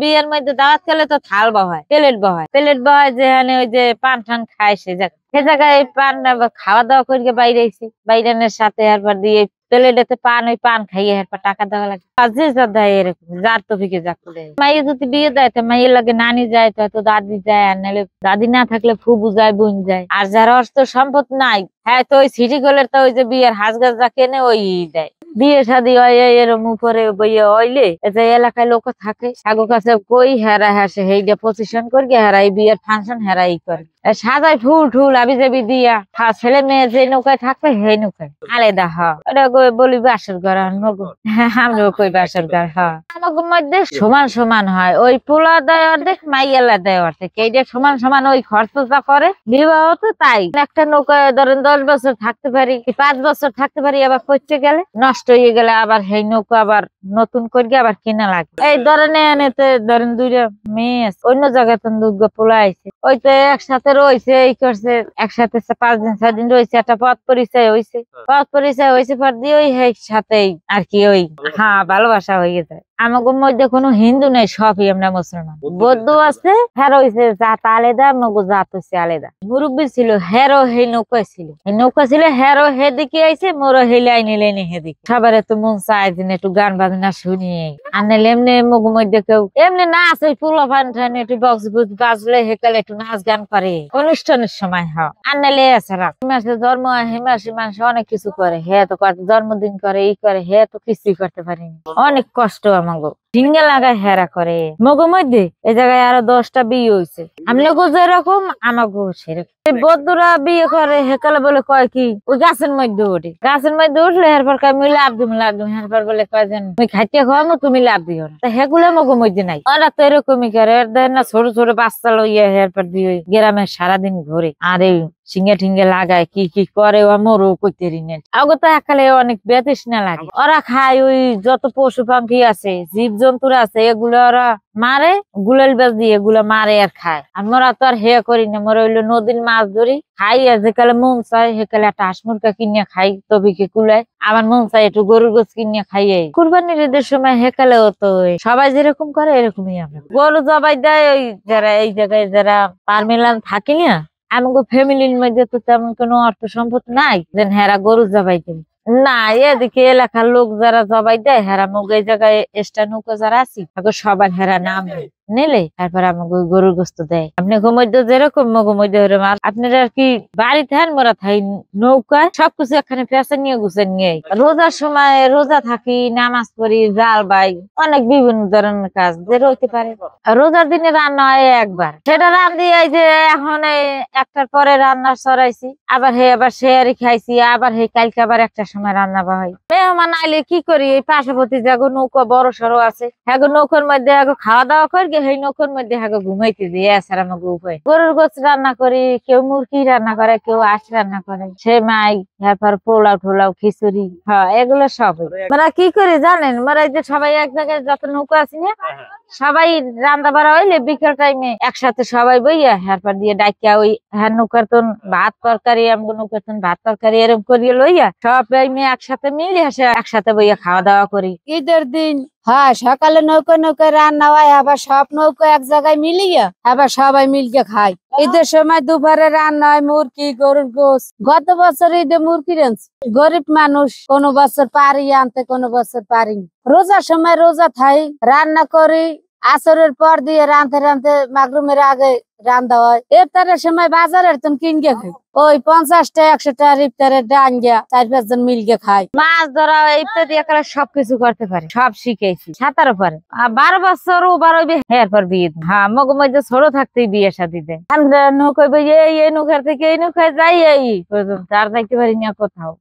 বিয়ের মধ্যে দাওয়াত খেলে তো থাল বহায়, প্লেট বহায়। প্লেট বহায় যেখানে ওই যে পান টান খায় সে জায়গায়। সে জায়গায় পান, খাওয়া দাওয়া করে বাইরে এসে বাইরানের সাথে একবার দিয়ে প্লেটেতে পান, ওই পান খাইয়ে এরপর টাকা দেওয়া লাগে। যে যা দেয় এরকম, যার তো ফিকে যা করে মাইয়ে যদি বিয়ে দেয়, তো মাইয়ের লাগে নানি যায়, তো হয়তো দাদি যায়, আর নাহলে দাদি না থাকলে ফুবু যায়, বোন যায়। আর যার অর্থ সম্পদ নাই হ্যাঁ তো ওই সিটি গোলের তো ওই যে বিয়ের হাঁস গাছ যা কেনে, ওই দেয়। বিয়ে শাদি হয় এরম উপরে বইয়ে হইলে এটা এলাকায় লোক থাকে আগো কাছে কই হেরা হাসে হেইটা পজিশন করি হেরাই বিয়ের ফাংশন হেরাই করে। সাজায় ফুল ঠুল আবি যাবি দিয়া হা ছেলে মেয়ে যে নৌকায় থাকবে সেই নৌকায়। আলাদা হ। ওটা বলি বাসর ঘর আমরা কই বাসর ঘর, হ। আমাদের মধ্যে সমান সমান হয়। ওই পোলা দেয় অর্ধেক মাইয়ালা দেয় অর্ধেক এইটা সমান সমান ওই খরচটা করে বিবাহ তো তাই। একটা নৌকায় ধরেন দশ বছর থাকতে পারি পাঁচ বছর থাকতে পারি আবার করতে গেলে নষ্ট হয়ে গেলে আবার সেই নৌকা আবার নতুন করে আবার কিনা লাগে এই ধরেন এনেতে ধরেন দুইটা মেয়ে আছে অন্য জায়গায় তো দুর্গা পোলা আইছে। ওই তো একসাথে রয়েছে এই করছে একসাথে পাঁচ দিন ছয় দিন রয়েছে একটা পথ পরিচয় হয়েছে পথ পরিচয় হয়েছে পর দিয়ে ওই সাথেই আর কি ওই হ্যাঁ ভালোবাসা হয়ে যায়। আমাদের মধ্যে কোনো হিন্দু নেই সবই আমরা মুসলমান। বৌদ্ধ আছে হ্যাঁ রয়েছে জাত আলাদা আমাকে জাত হচ্ছে আলাদা। মুরব্বী ছিল হেরো হে নৌকা ছিল। নৌকা ছিল হেরো হেদিকে আইছে মোরো হে লাইনে লাইনে হেদিকে সবার তো মন চায় যে একটু গান বাজনা শুনি। আর নাহলে এমনি মুখ মধ্যে কেউ এমনি নাচ ওই পুলো ফান একটু বক্স বুঝ বাজলে হেকালে একটু নাচ গান করে। অনুষ্ঠানের সময় হ। আর নাহলে এছাড়া মাসে জন্ম হে মাসে মানুষ অনেক কিছু করে। হে তো জন্মদিন করে ই করে হে তো কিছুই করতে পারিনি। অনেক কষ্ট আমাকে ঝিঙ্গা লাগায় হেরা করে। মগো মধ্যে এই জায়গায় আরও দশটা বিয়ে হয়েছে আমি যেরকম আমাকেও সেরকম। এই বৌদ্ধরা বিয়ে করে, হেকালে বলে কয় কি, ওই গাছের মধ্যে উঠে গাছের মধ্যে উঠলে এরপর কয় আমি লাভ দিম লাভ দিম। এরপর বলে কয় যেন তুমি খাইতে খাওয়ামো, তুমি লাভ দিও না। হেগুলো মগো মধ্যে নাই। ওরা তো এরকমই করে। দেয় না, ছোট ছোট বাচ্চা লইয়া এরপর দিয়ে গ্রামে সারাদিন ঘুরে। আর এই সিঙ্গে ঠিঙ্গে লাগায়, কি কি করে ও মোরও কইতে আগে তো একালে অনেক বেতৃষ্ণা লাগে। ওরা খায় ওই যত পশু পাখি আছে, জীব জন্তুরা আছে, এগুলো ওরা মারে, গুলাল বাজ দিয়ে এগুলো মারে আর খায়। আর মোরা তো আর হে করি না, মোরা হইল নদীর মাছ ধরি, খাই আর যেকালে মন চায় সেকালে একটা হাঁস মুরগা কিনে খাই তবিকে কুলায়। আমার মন চাই একটু গরুর গোছ কিনে খাই এই। কুরবানির ঈদের সময় হেকালেও তো সবাই যেরকম করে, এরকমই আমরা। গরু জবাই দেয় ওই যারা, এই জায়গায় যারা পারমিলান থাকি না আমাকে ফ্যামিলির মধ্যে তো তেমন কোনো অর্থ সম্পদ নাই, যে হেরা গরু জবাই দেবে। না, এদিকে এলাকার লোক যারা জবাই দেয় হেরা মুখ এই জায়গায় এক্সট্রা নৌকো যারা আছি সবার হেরা নাম। নিলে তারপর আমাকে গরুর গোস্ত দেয়। আপনি মধ্যে যেরকম মধ্যে আর আপনারা আর কি বাড়িতে হ্যান মোরা থাই নৌকায় সবকিছু এখানে পেঁচা নিয়ে গুছে নিয়ে রোজার সময় রোজা থাকি, নামাজ পড়ি, জাল বাই, অনেক বিভিন্ন ধরনের কাজ যে রইতে পারে। রোজার দিনে রান্না হয় একবার। সেটা রান্ধি এই যে এখন একটার পরে রান্না সরাইছি, আবার হে আবার সে শেয়ারি খাইছি, আবার হে কালকে আবার একটা সময় রান্না বা হয়। মেহমান আইলে কি করি? এই পাশাপাশি যাগো নৌকা বড় সড়ো আছে হ্যাঁ নৌকার মধ্যে হ্যাগো খাওয়া দাওয়া করি সেই নৌকার মধ্যে হ্যাগো ঘুমাইতে দিই এছাড়া আমাকে উপায় গরুর গোছ রান্না করি কেউ মুরগি রান্না করে কেউ আশ রান্না করে সে মাই তারপর পোলাও টোলাও খিচুড়ি হ্যাঁ এগুলো সব মানে কি করে জানেন মানে এই যে সবাই এক জায়গায় যত নৌকা আছি না সবাই রান্না বাড়া হইলে বিকেল টাইমে একসাথে সবাই বইয়া তারপর দিয়ে ডাকিয়া ওই হ্যাঁ নৌকার তন ভাত তরকারি আমগো নৌকার তন ভাত তরকারি এরকম করিয়ে লইয়া সবাই মেয়ে একসাথে মিলে আসে একসাথে বইয়া খাওয়া দাওয়া করি। ঈদের দিন হ্যাঁ সকালে নৌকো নৌকো রান্না হয়, আবার সব নৌকো এক জায়গায় মিলিয়ে আবার সবাই মিলকে খাই ঈদের সময় দুপুরে রান্না হয় মুরগি, গরুর গোস গত বছর ঈদে মুরগি রানছি গরিব মানুষ কোনো বছর পারি আনতে, কোনো বছর পারি রোজার সময় রোজা থাই, রান্না করি আসরের পর দিয়ে রাঁধতে রাঁধতে মাগরুমের আগে রান্না হয়। ইফতারের সময় বাজারের তুমি খাই ওই পঞ্চাশটা, একশোটা ইফতারের ডান গিয়া চার পাঁচ পাঁচজন মিলকে খায়। মাছ ধরা ইত্যাদি একেবারে সবকিছু করতে পারে। সব শিখেছি। সাঁতার পারে বারো বছর ও বারো এরপর বিয়ে দিই। হ্যাঁ মগ মধ্যে ছোট থাকতেই বিয়ে আমরা নৌকায় এই নৌকার থেকে এই নৌকায় যাই এই পর্যন্ত। আর পারি না কোথাও।